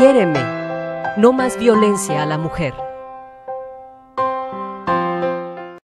Quiéreme. No más violencia a la mujer.